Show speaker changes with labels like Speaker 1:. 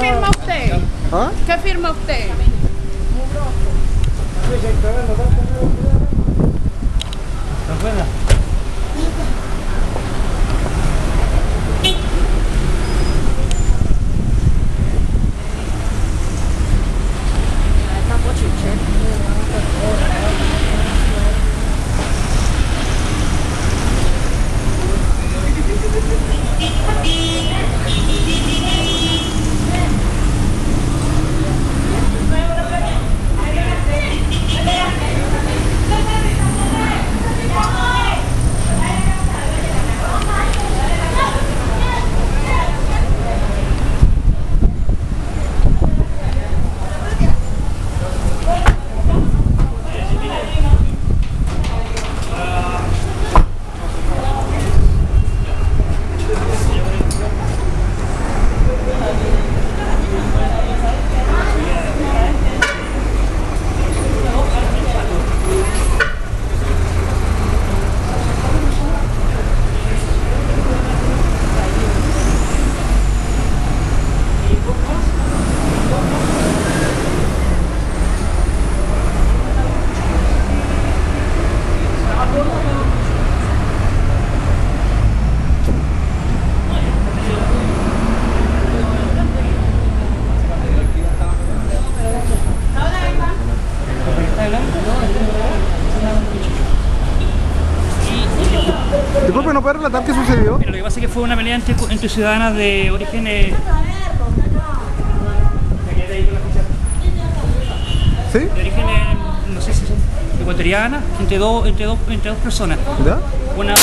Speaker 1: firma usted?
Speaker 2: ¿Ah?
Speaker 1: ¿Qué firma usted?
Speaker 2: Disculpe, ¿no puede relatar qué sucedió?
Speaker 3: Mira, lo que pasa es que fue una pelea entre, entre ciudadanas de origen. eh,
Speaker 2: ¿Sí?
Speaker 3: de origen, eh, no sé si son ecuatoriana, entre dos, entre dos, entre dos personas.
Speaker 2: ¿Ya?
Speaker 3: Una